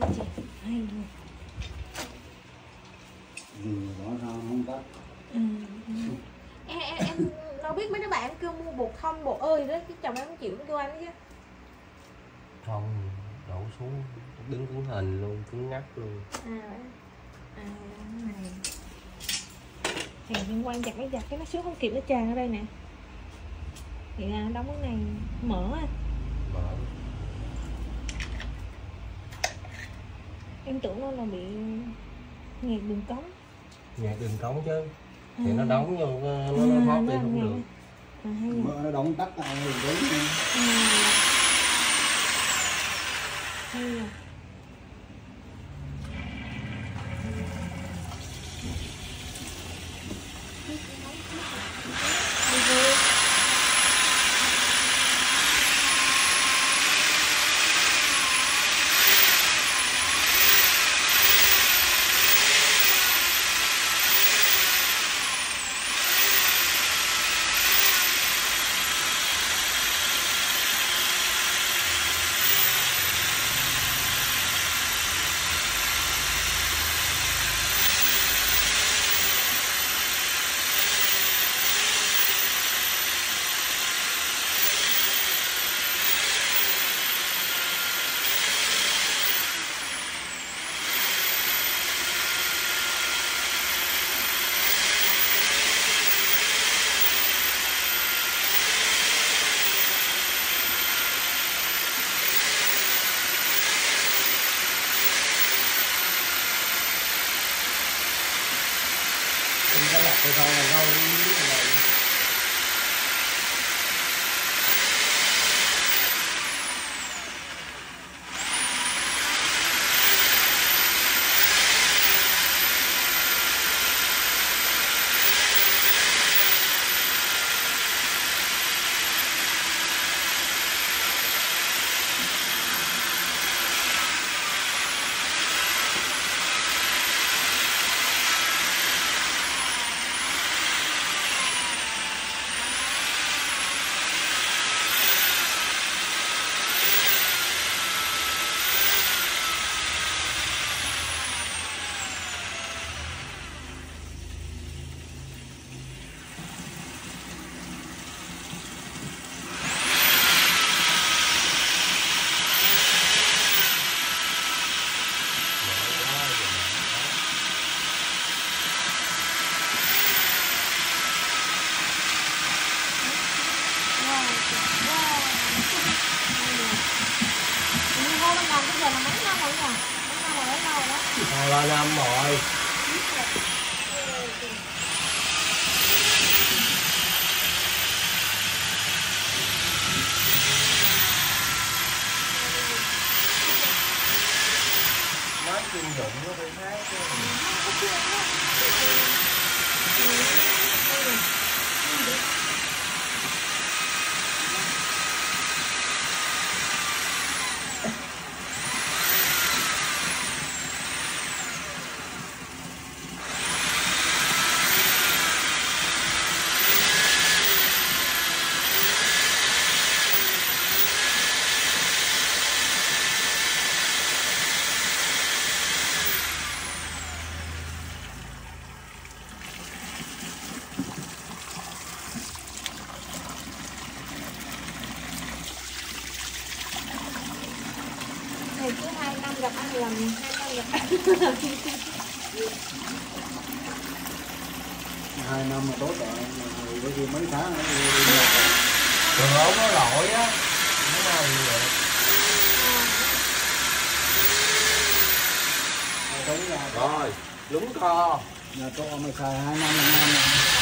không Ừ. em, em, em đâu biết mấy đứa bạn kêu mua bột không bột ơi đó chứ chồng em không chịu nó kêu anh chứ không đổ xuống đứng cứng hình luôn cứng ngắc luôn à à này thì liên quan giặt mấy giặt cái nó xuống không kịp nó tràn ở đây nè thì là đóng cái này mở à mở em tưởng nó là bị nghẹt đường cống nhạc đường cống chứ thì À. nó đóng vô nó nó À, thoát đi không nghẹt. được à, nó đóng tắt lại rồi đấy à. hay vậy? Hay ghê. Em có đặt cái giờ là mấy năm rồi nhỉ? Mấy năm rồi, mấy năm rồi đó. Hai ba năm rồi máy chuyên dụng nó phải khác chứ năm lần, hai năm hai năm mà tốt rồi rồi có gì mấy tháng nữa đi ống nó lỗi á Nó nào như vậy? Đúng Rồi Lúng co. nhà trọ mà xài hai năm một năm này.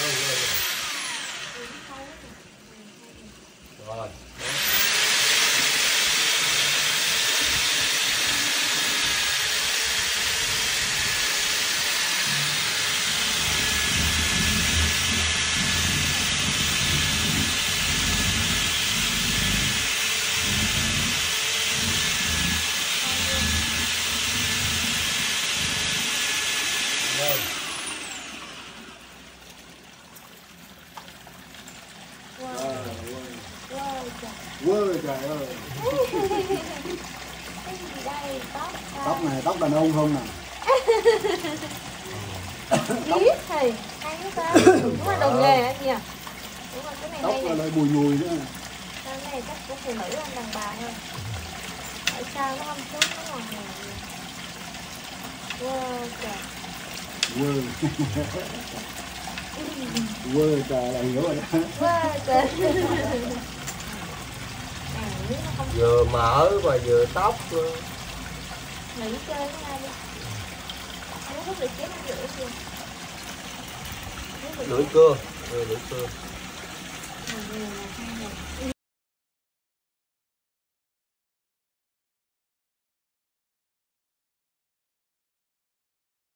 Rồi rồi rồi Rồi Rồi trời quơ trời ơi. Cái gì đây tóc tóc này tóc đàn ông không nè. Biết thì hay quá ta. Đúng là đồng nghề á nhỉ đúng rồi cái này tóc hay là này lại bùi ngùi nữa. Cái này chắc của phụ nữ hơn đàn bà thôi. Tại sao nó không xuống nó ngọt ngào vậy? Wow trời. Quơ quơ trời là hiểu rồi đó. Wow trời à nếu nó không vừa mỡ mà vừa tóc luôn. nữ chơi với ai nó được chưa được lưỡi cưa. ừ, lưỡi cưa